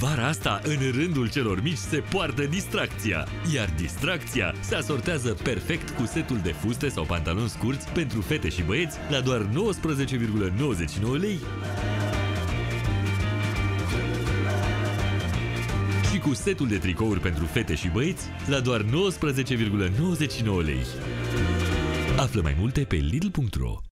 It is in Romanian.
Vara asta, în rândul celor mici, se poartă distracția. Iar distracția se asortează perfect cu setul de fuste sau pantaloni scurți pentru fete și băieți la doar 19,99 lei și cu setul de tricouri pentru fete și băieți la doar 19,99 lei. Află mai multe pe Lidl.ro